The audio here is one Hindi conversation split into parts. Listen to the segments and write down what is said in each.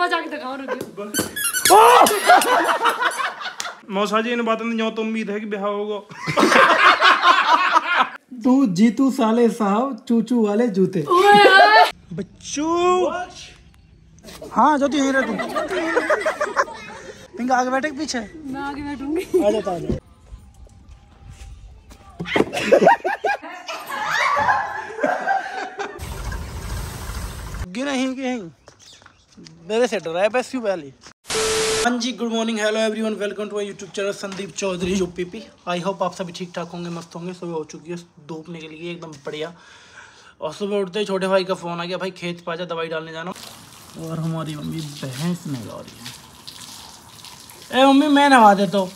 बजा के दिखाओ रुकियो मौसा जी इन बातों में तो उम्मीद है कि ब्याह होगा तू जीतू साले साहब चूचू वाले जूते बच्चू हाँ जो तू यहीं रह तू आगे बैठे पीछे मैं आगे बैठूँगी आ जाता आ जा गिरा ही कि यहीं मेरे से डरा है बस क्यों पहले हाँ। जी good morning hello everyone welcome to my YouTube channel Sandeep Chaudhary UPP I hope आप सभी ठीक ठाक होंगे मस्त होंगे सुबह हो चुकी है धूप निकल गई एकदम बढ़िया। और सुबह उठते ही छोटे भाई का फ़ोन आ गया भाई खेत पे आजा दवाई डालने जाना। और हमारी मम्मी भैंस नहला रही है ए मम्मी मैं नहा देता हूँ।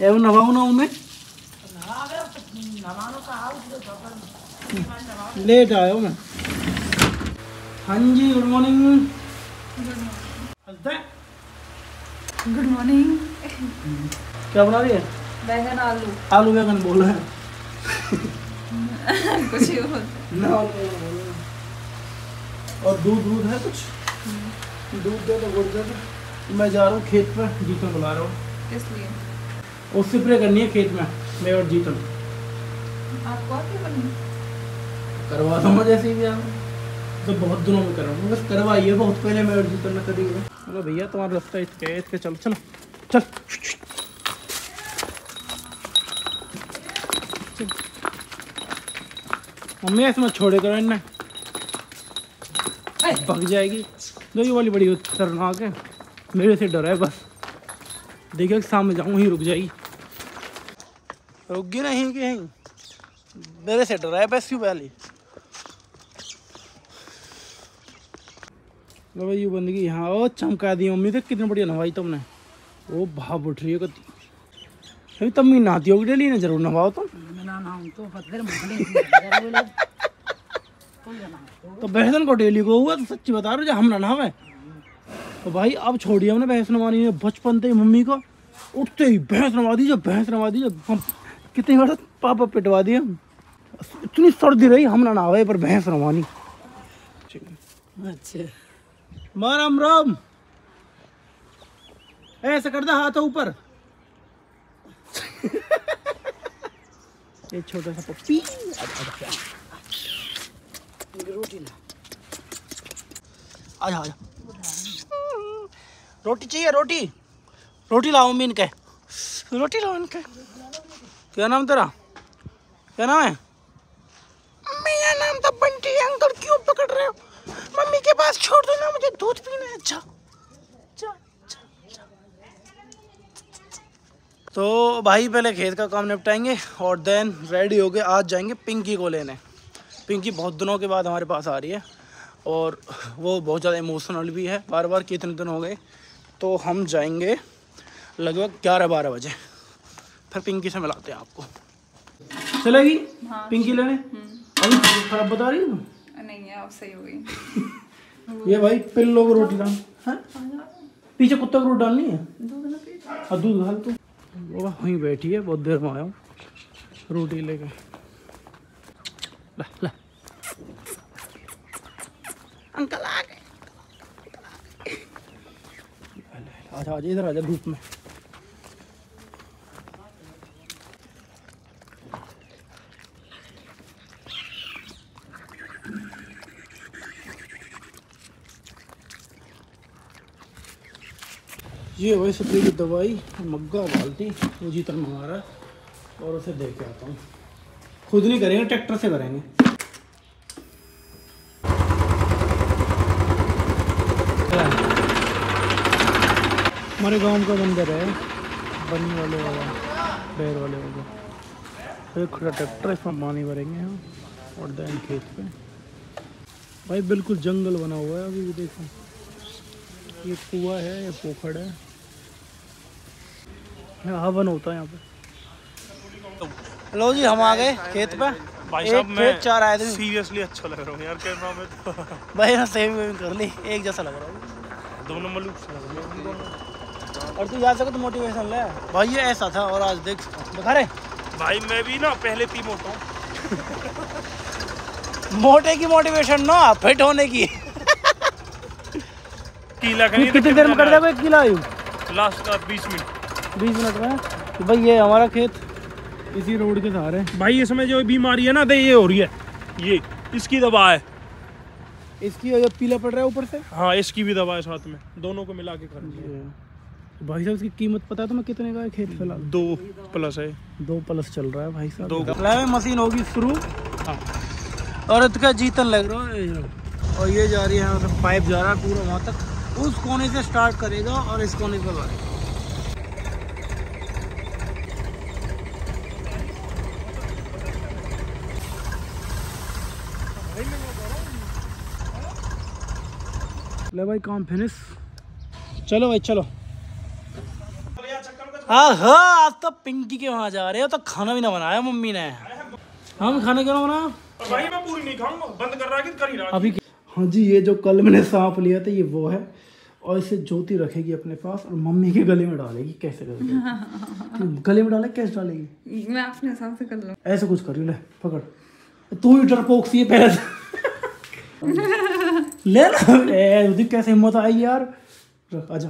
ए वो नहाऊँ ना मैं लेट आया हूँ मैं हाँ जी गुड मॉर्निंग गुड मॉर्निंग क्या बना रही है बैंगन आलू आलू बैंगन बोल रहे हैं कुछ ना। और दूध दूध है कुछ दूध दे दो गुड़ दे दो मैं जा रहा हूँ खेत पे जीतन बुला रहा हूँ किस लिए और स्प्रे करनी है खेत में मैं और जीतन आपको आती करवा दूँगा जैसे ही आप तो बहुत दिनों में कराऊँगा बस करवाइए बहुत पहले मैं और जीतन न करेंगे चलो भैया तुम्हारा रास्ता इसके इसके चलो चलो चल चल। मम्मी ऐसे मत छोड़े करो इन्हें पक जाएगी। जो ये वाली बड़ी खतरनाक है। मेरे से डर है बस। देखिए सामने जाऊँ ही रुक जाएगी। रुक गई नहीं कि यहीं मेरे से डर है बस क्यों पहले? लो भाई ये बंदगी हाँ ओ चमका दी मम्मी देख कितनी बढ़िया नवाई तुमने। ओ भाव उठ रही है कति अभी तम्मी नहाती होगी डेली ना ज़रूर नवाओ तुम। तो बहसन को डेली को हुआ तो सच्ची बता रहे हम ना नहावे। तो भाई अब छोड़िए हमने भैंस नवानी है बचपन से ही मम्मी को। उठते ही भैंस नवा दी जब भैंस नवा दी हम कितनी बार पापा पिटवा दिए। इतनी सर्दी रही हम ना नहावे पर भैंस नवानी। अच्छा। माँ राम। राम ऐसे कर दे हाथ ऊपर। ये छोटा सा पप्पी। रोटी आजा आजा। रोटी चाहिए रोटी। रोटी लाओ मम्मी इनके रोटी लाओ इनके। क्या नाम तेरा? क्या नाम है मेरा नाम तो बंटी है अंकल क्यों पकड़ रहे हो मम्मी के पास छोड़ दो ना मुझे दूध पीना है अच्छा अच्छा, अच्छा, अच्छा। तो भाई पहले खेत का काम निपटाएँगे और देन रेडी हो गए आज जाएँगे पिंकी को लेने। पिंकी बहुत दिनों के बाद हमारे पास आ रही है और वो बहुत ज़्यादा इमोशनल भी है। बार बार कितने दिन हो गए तो हम जाएँगे लगभग ग्यारह बारह बजे। फिर पिंकी से मिलाते हैं आपको। चलेगी? हाँ। पिंकी लेने? अभी खराब बता रही हूँ नहीं है अब सही हो गई। ये भाई पिल्लो को रोटी डाल। हाँ? पीछे कुत्ता को रोटी डालनी है? दूध हाँ दूध डाल तू। वो वहीं बैठी है, बहुत देर में आया हूँ। रोटी लेके। ला ला। अंकल आ गए आजा आजा, इधर आजा, धूप में। ये वही स्प्रे की दवाई, मग्गा बाल्टी, वो जीतन मंगा रहा है और उसे दे के आता हूँ। खुद नहीं करेंगे, ट्रैक्टर से करेंगे। हमारे गाँव का मंदिर है, बनी वाले वाला बैर वाले वाला। एक खड़ा ट्रैक्टर, इसमें पानी भरेंगे हम, और देन खेत पे। भाई, बिल्कुल जंगल बना हुआ है अभी भी, देखो। ये कुआ है, ये पोखर है। हवन होता है यहाँ पे। हेलो जी हम आ गए खेत पे। भाई साहब मैं चार आए थे सीरियसली अच्छा लग रहा हूँ यार कैमरा में तो। भाई ना सेम कर ली एक जैसा लग रहा है। दोनों मलूक लग रहे हैं। और तू जा सके तो मोटिवेशन ले? भाई ये ऐसा था और आज देख दिखा रहे? भाई मैं भी ना पहले पी मोटा हूँ। मोटे की मोटिवेशन ना फिट होने की। कीला कितनी देर में कर जाएगा एक किलो आयु? लास्ट बीस मिनट। बीस मिनट में तो भाई ये हमारा खेत इसी रोड के सहारे भाई इसमें जो बीमारी है ना तो ये हो रही है। ये इसकी दवा है। इसकी वजह पीला पड़ रहा है ऊपर से? हाँ इसकी भी दवा है साथ में। दोनों को मिला के कर भाई साहब इसकी कीमत पता है तुम्हें कितने का है खेत फ़िलहाल? दो प्लस है। दो प्लस चल रहा है भाई साहब। दो। मशीन होगी शुरू। हाँ। और इसका जीतन लग रहा है। और ये जा रही है पाइप जा रहा है पूरा वहाँ तक। उस कोने से स्टार्ट करेगा और इस कोने पे लाएगा ले भाई काम फिनिश चलो भाई चलो। आहा आज तो पिंकी के वहाँ जा रहे हो तो खाना भी ना बनाया मम्मी ने। हम खाना क्यों ना बनाया? भाई मैं पूरी नहीं खाऊँगा बंद कर रहा कि कर ही रहा अभी हाँ जी ये जो कल मैंने सांप लिया था ये वो है। और इसे ज्योति रखेगी अपने पास और मम्मी के गले में डालेगी कैसे करेगी गले में डाले कैसे डालेगी? मैं अपने हिसाब से कर लूँ। ऐसे कुछ करी ले पकड़। तू ही डरपोक सी है पहले। ले ना ए कैसे हिम्मत आई यार? रख आजा।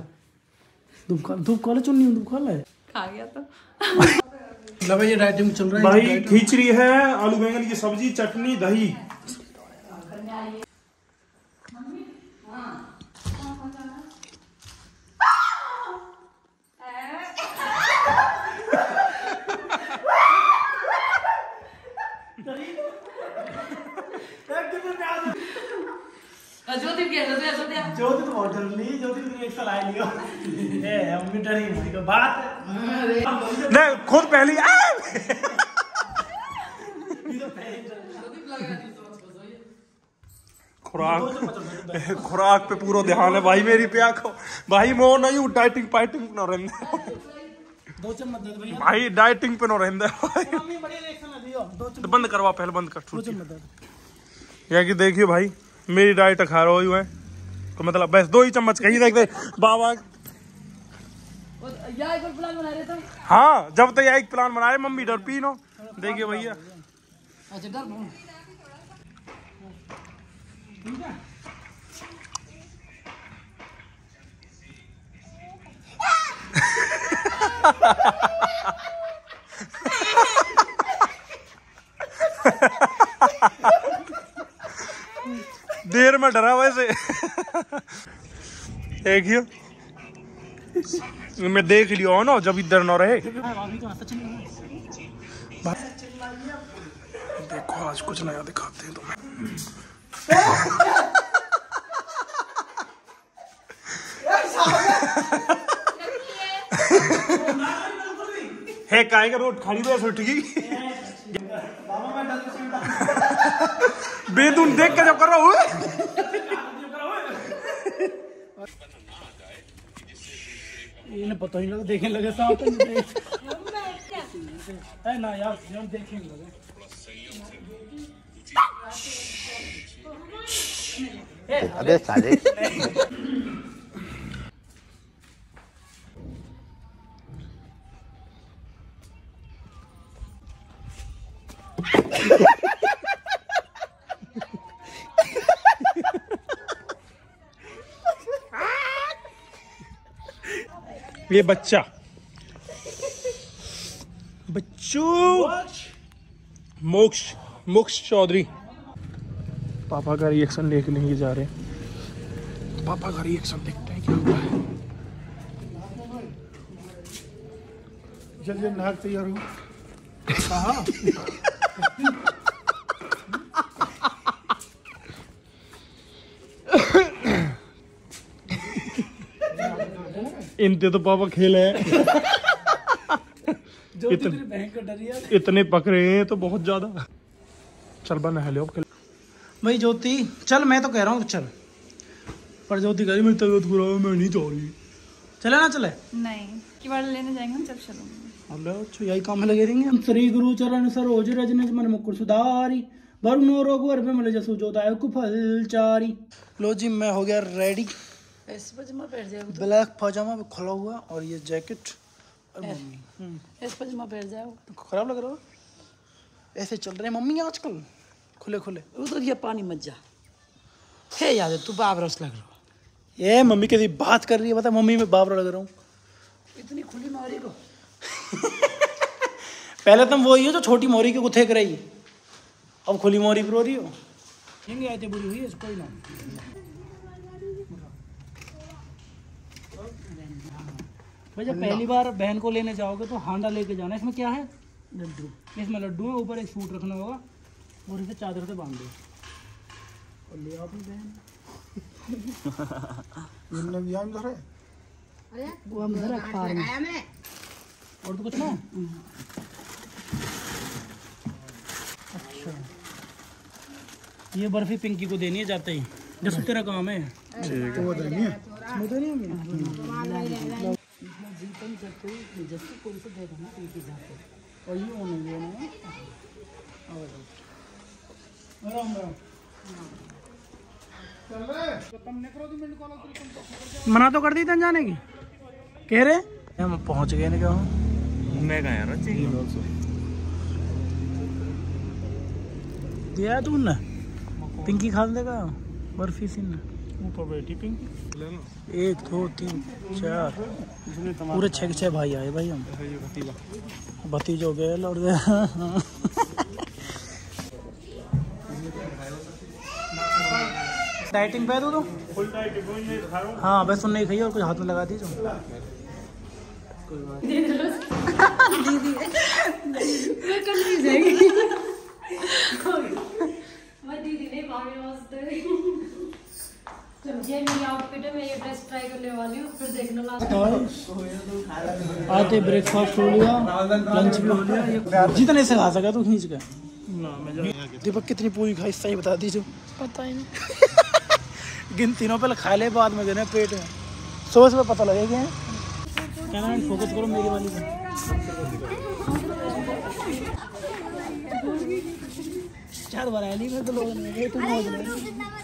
तुम खा तुम खा ले चुन्नी तुम खा ले। खा गया तो। ला भाई ये डाइटिंग चल रहा है। भाई खिचड़ी है आलू बैंगन की सब्ज़ी चटनी दही ज्योति क्या ज्योति ज्योति ज्योति तो बहुत डर ली ज्योति तो एक साल आए लियो ए मम्मी डरी नहीं तो बात नहीं खुद पहली आ! खुराक खुराक पे पूरा ध्यान है भाई मेरी पे आखो भाई मो नहीं डाइटिंग पाइटिंग पे न रहंदे दो। चम्मच दे दो भैया। भाई डाइटिंग पे न रहंदे भाई मम्मी बड़ी रिएक्शन दियो दो तो बंद करवा पहले बंद कर या कि देखियो भाई मेरी डाइट खा रहा हूँ है? तो मतलब बस दो ही चम्मच कहीं देख दे बाबा प्लान बना रहे थे हाँ जब तक एक प्लान बनाए मम्मी डर पी नो। देखिए भैया। अच्छा डर देर में डरा वैसे। देखियो। मैं देख लियो ना, जब इधर ना रहे। देखो, आज कुछ नया दिखाते हैं तुम्हें। है काय का रोड खाली सुट? गई बेदुन देख के जब कर रहा हूँ। इन्हें पता ही नहीं लगा देखने लगे सांप है ना यार हम देखेंगे लगे अबे साले। ये बच्चा। बच्चू। मोक्ष। मोक्ष चौधरी। पापा का रिएक्शन देख लेंगे जा रहे हैं। पापा का रिएक्शन देखते हैं क्या हुआ है। जल्दी नाक तैयार हो। इनते तो पापा खेले हैं। इतन- तेरी बहन का डर यार इतने पकड़े हैं तो बहुत ज़्यादा। चल बना है लो भाई ज्योति चल मैं तो कह रहा हूँ चल। पर ज्योति कह रही मेरी तबीयत खराब है मैं नहीं जा रही। चले ना चले। नहीं कि बार लेने जाएँगे हम चलूँगी। अच्छा यही काम लगे रहेंगे। श्री गुरु चरण सरोज मन मुकुर सुधारी। वरुण रघुवर विमल जसु जोदाय कुफल चारी। लो जी मैं हो गया रेडी पजामा पहन जाओ ब्लैक पजामा में खुला हुआ और ये जैकेट और मम्मी। पजामा पहन जाओ। खराब लग रहा है ऐसे चल रहे हैं मम्मी आजकल। खुले खुले। तो ये पानी मत जा। हे याद है तू बाप रस लग रहा ये मम्मी कैसी बात कर रही है बता मम्मी मैं बाबरा लग रहा हूँ। इतनी खुली मारी को। पहले तुम वही हो जो छोटी मोरी के गुथे कर रही अब खुली मोरी पर रो रही हो। नहीं आए थे बुरी हुई है कोई ना। भाई जब पहली बार बहन को लेने जाओगे तो हांडा लेके जाना। इसमें क्या है? लड्डू। इसमें लड्डू है ऊपर एक सूट रखना होगा और इसे चादर से बाँध दो। और ले आओ अपनी बहन। वो हम घर खा रहे हैं। और तो कुछ ना अच्छा। ये बर्फ़ी पिंकी को देनी है जाते ही। जैसे तेरा काम है। ठीक है। वो देनी है? वो देनी करते हुए जैसे कौन से दे देना पी जाते और ये वो नहीं है। ना और राम राम। मना तो कर दी तन जाने की। कह रहे? हम पहुँच गए ना क्या? मैं कहा यार दिया तू ना? पिंकी खा देगा बर्फ़ी सी ना? ऊपर बैठी पिंकी एक दो तीन चार। पूरे छः के छः भाई आए भाई हम। भतीजा। भतीज गए लौट डाइटिंग पे दो तो फुल टाइट कोई नहीं खा रहा हूँ। हाँ बस सुनने खाई और कुछ हाथ में लगा दी तुम मैं दीदी ने भाभी वास्ते ये मेरी आउटफिट है मैं ये ड्रेस ट्राई करने वाली हूँ फिर देखना लास्ट आते ब्रेकफास्ट हो लिया लंच भी हो लिया जितने से खा सका तू खींच के ना मैं जा दीपक कितनी पूरी खाई सही बता दीजिए पता ही नहीं गिन तीनों पहले खा ले बाद में देने पेट में सुबह सुबह पता लगेगा कैमरा फोकस करो मेरी वाली चार बार आई नहीं तो लोगों ने ये तुम में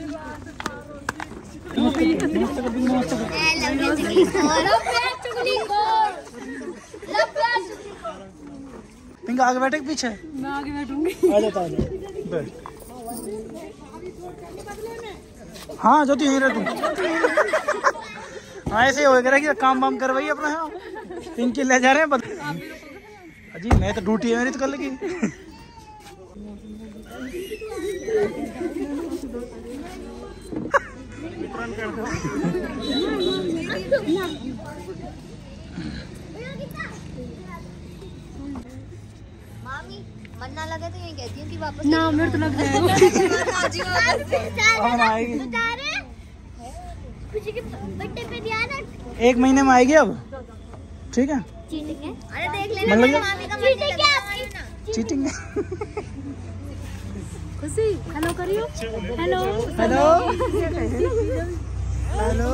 पिंक आगे बैठे पीछे? मैं आगे बैठूँगी। आ जाता बैठ। हाँ जो तू यहीं रह तू। हाँ ऐसे ही होएगा कि काम वाम करवाइए अपना हाँ। पिंकी ले जा रहे हैं बत... अजी मैं तो ड्यूटी है मेरी तो कल की मामी मन ना लगे तो यही कहती हूँ कि वापस ना तो लग अब आएगी? बर्थडे पे दिया एक महीने में आएगी अब? ठीक है। चीटिंग है। अरे देख लेना चीटिंग क्या चीटिंग खुशी हेलो करियो। हेलो हेलो हेलो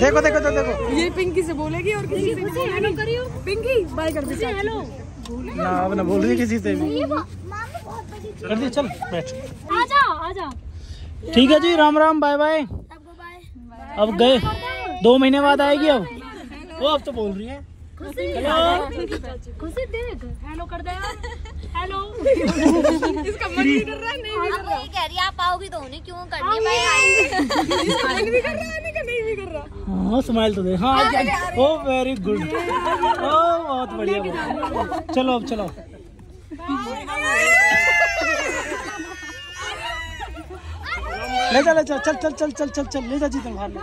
देखो देखो तो देखो। ये पिंकी से बोलेगी और किसी से हेलो करियो। पिंकी बाय कर दे हेलो ना अब ना बोल रही किसी से भी। मामी बहुत बड़ी कर दी चल बैठ। आजा आजा ठीक है जी राम राम बाय बाय अब गए। दो महीने बाद आएगी अब। वो अब तो बोल रही है। खुशी देख। हेलो कर दे। हेलो इसका मन नहीं कर रहा नहीं भी हम यही कह रही आप आओगी तो उन्हें क्यों करनी मैं आएँगे भी कर रहा है नहीं का नहीं भी कर रहा। हाँ स्माइल तो दे। हाँ ओ वेरी गुड ओ बहुत बढ़िया बहुत। चलो अब चलो ले जा ले जा चल चल चल चल चल चल ले जा जीतन बाहर ले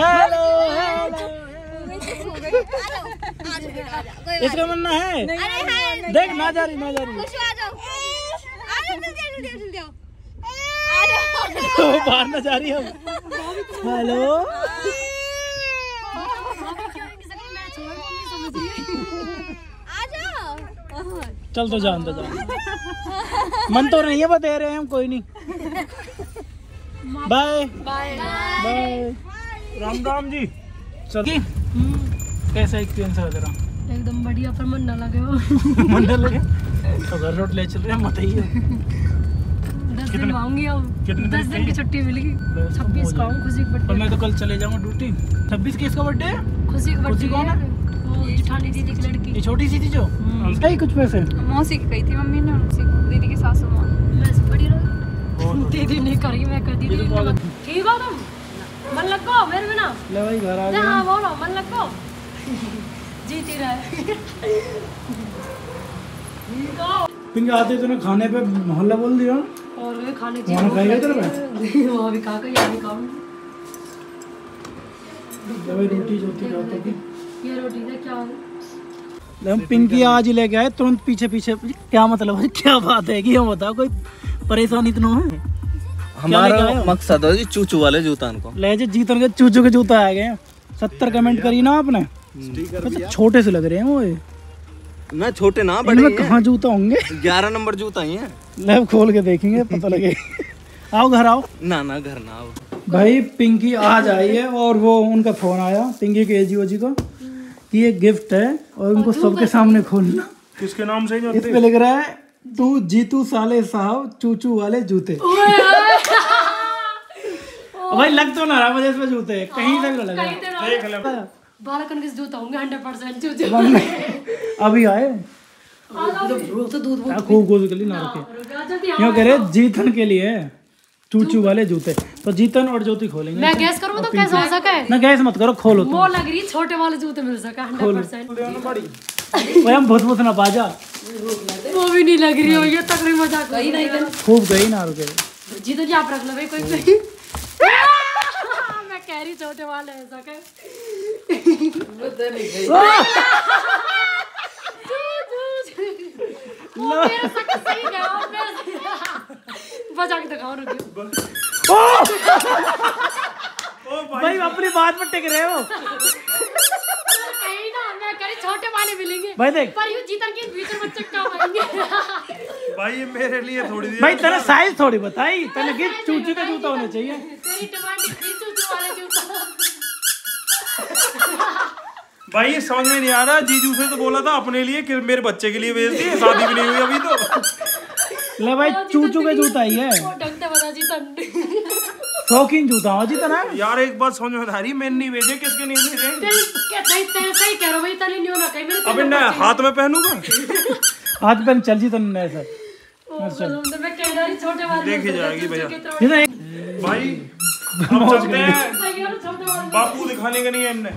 हेलो हेलो इसका मन्ना है? हाँ देख ना जा रही ना जा रही बाहर ना जा रही है। अब। हेलो चल तो जान दो जान मन तो नहीं है बता रहे हैं हम कोई नहीं। Bye bye bye Ram Ram ji. चल। कैसा एक्सपीरियंस है तेरा? एकदम बढ़िया पर मन ना लगे हो मंडल लगे? तो घर रोड ले चल रहे हैं मत ही दस दिन आऊँगी अब। कितने दस दिन की छुट्टी मिलेगी छब्बीस का हूँ खुशी की पर बर्थडे मैं तो कल चले जाऊँगा ड्यूटी छब्बीस की इसका बर्थडे खुशी की खुशी बर्थडे कौन है? वो जेठानी दीदी की लड़की। ये छोटी सी थी जो? आई कुछ पैसे? मौसी की गई थी मम्मी ने उनसे दीदी की सासू माँ। मैं बड़ी रही। दीदी नहीं करी मैं कर। दीदी ठीक हो तुम? मन लगो मेरे बिना ले भाई घर आ हाँ गया। बोलो मन लगो जीती रहे हो। पिंक आते तूने खाने पे मोहल्ला बोल दिया। और वे खाने की वहाँ खाएगा तेरे पे वहाँ भी खा कर यहाँ भी खाऊँगी। रोटी जोती खाता ये रोटी का क्या हम पिंकी आज ही लेके आए तुरंत पीछे पीछे क्या मतलब है? क्या बात है? कि हम बताओ कोई परेशानी तो है? हमारा? मकसद है जी चूचू वाले जूतान को। ले जे जीतन के चूचू के जूता आ गए सत्तर कमेंट करी ना आपने? मतलब छोटे से लग रहे हैं वो ये। मैं छोटे ना बड़े इनमें कहाँ जूता होंगे? ग्यारह नंबर जूता ही है। लैब खोल के देखेंगे पता लगे। आओ घर आओ। ना ना घर ना आओ। भाई पिंकी आज आई है और वो उनका फ़ोन आया पिंकी के एजीओ जी को कि ये गिफ्ट है और उनको सबके सामने खोलना। किसके नाम से ही इस पे लिख रहा है तू जीतू साले साहब चूचू वाले जूते। भाई लग तो ना रहा मुझे इसमें जूते। कहीं भी ना लगा देख ले। बालकन के जूता होंगे हंड्रेड परसेंट जूते अभी आए। तो दूध हाँ, खूब गोद के लिए ना रखे क्यों कह रहे जीतन के लिए चूचू वाले जूते। तो जीतन और ज्योति खोलेंगे। मैं गैस करूँ तो कैसे हो सके ना गैस मत करो खोलो तुम। वो लग रही छोटे वाले जूते मिल सका हंड्रेड परसेंट भाई हम भूत भूत ना बाजा। वो भी नहीं लग रही हो ये तकरीब मज़ाक कहीं नहीं खूब गई ना रुके। जी तो आप रख लो भाई कोई कोई मैं कह रही छोटे वाले ऐसा बजा के दिखाओ भाई अपनी बात पर टिक रहे हो। छोटे वाले मिलेंगे भाई देख। पर यू जीतन के बीच में चक्का मारेंगे भाई ये मेरे लिए थोड़ी भाई तेरा साइज़ थोड़ी बताई। तेरे कि चूचू का जूता होना चाहिए तेरी डिमांड थी चूचू वाले जूता भाई ये समझ में नहीं आ रहा। जीजू से तो बोला था अपने लिए कि मेरे बच्चे के लिए भेज दिए शादी भी नहीं हुई अभी तो। ले भाई चूचू का जूता ही है। शौकीन जूता हो जीता ना? यार एक बात समझ में आ रही मैंने नहीं भेजे किसके नहीं भेजे? अब इन हाथ में पहनूँगा? हाथ पहन चल जीता नहीं ऐसा मैं कह रही छोटे वाले देखी जाएगी भैया। भाई बापू दिखाने का नहीं है इनने।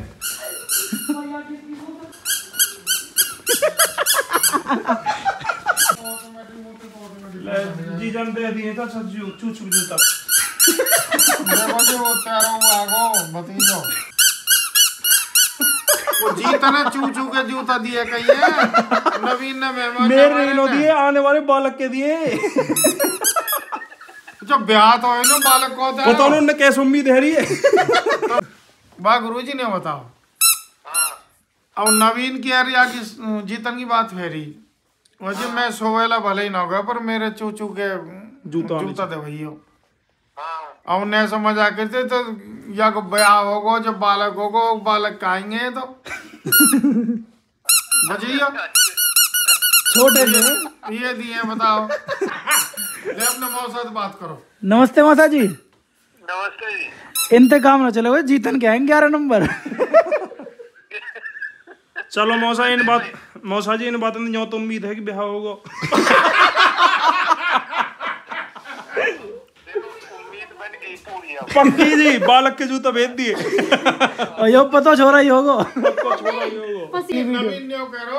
जानते दिए था सच्चू चूचू जूता वो जीता ना के जूता दिए कहिए नवीन ने मेहमान मेरे दिए आने वाले बालक के दिए। जो ब्याह तो है ना बालक को बताओ उन्होंने कैसे उम्मीद है रही है? बा गुरु जी ने बताओ। अब नवीन की यार या की जीतन की बात फेरी। मुझे मैं सोवेला भले ही ना होगा पर मेरे चूचू के जूता जूता दे भैया। अब उन्हें समझ आ करते तो या को ब्याह होगा जब बालक होगा वो बालक खाएँगे तो। बचिए छोटे से ये दिए बताओ। ले अपने मौसा से बात करो। नमस्ते माता जी। नमस्ते जी। इंतकाम ना चले हुए जीतन के हैं ग्यारह नंबर। चलो मौसा इन बात मौसा जी इन बातों में जो तो उम्मीद है कि ब्याह होगा। उम्मीद बन गई पूरी अब। पक्की जी बालक के जूता भेज दिए। यो पता छोरा ही होगा। नवीन ने कह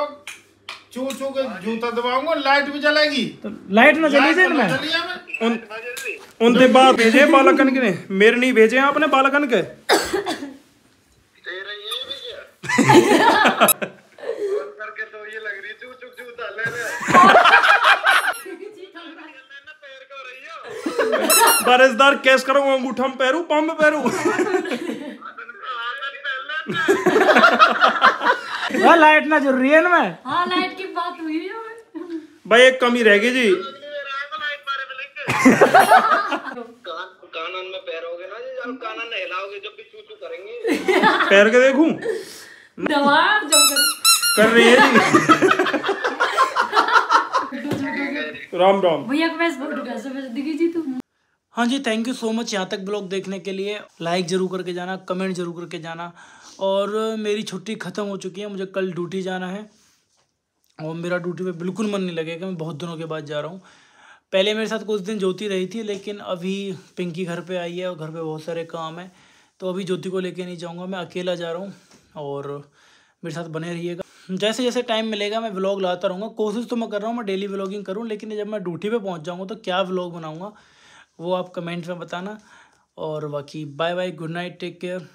चू चू के जूता दबाऊँगा लाइट भी जलेगी। तो लाइट ना चली जाए मैं? उन उनके बाद भेजे बालकन के मेरे नहीं भेजे आपने बालकन के तेरा ये भी क्या फ़ोन करके तो ये लग रही चू चुक जूता ले रहे पैर को रही हो बरसदार कैस करो अंगूठा में पैरू पाँव में पैरू लाइट ना ज़रूरी है इनमें हाँ लाइट की बात हुई है भाई। एक कमी रह गई जी। कान कानन में पैरोगे ना जी जब कानन हिलाओगे जब भी चू चू करेंगे। पैर के देखूँ? जम कर रही है। राम राम। भैया को दिखी जी तू। हाँ जी थैंक यू सो मच यहाँ तक ब्लॉग देखने के लिए। लाइक ज़रूर करके जाना कमेंट ज़रूर करके जाना। और मेरी छुट्टी ख़त्म हो चुकी है मुझे कल ड्यूटी जाना है। और मेरा ड्यूटी पे बिल्कुल मन नहीं लगेगा मैं बहुत दिनों के बाद जा रहा हूँ। पहले मेरे साथ कुछ दिन ज्योति रही थी लेकिन अभी पिंकी घर पे आई है और घर पे बहुत सारे काम है। तो अभी ज्योति को लेके नहीं जाऊँगा मैं अकेला जा रहा हूँ। और मेरे साथ बने रहिएगा। जैसे जैसे टाइम मिलेगा, मैं ब्लॉग लाता रहूँगा। कोशिश तो मैं कर रहा हूँ, मैं डेली व्लॉगिंग करूँ, लेकिन जब मैं ड्यूटी पर पहुँच जाऊँगा तो क्या व्लॉग बनाऊँगा, वो आप कमेंट्स में बताना। और बाकी bye bye good night take care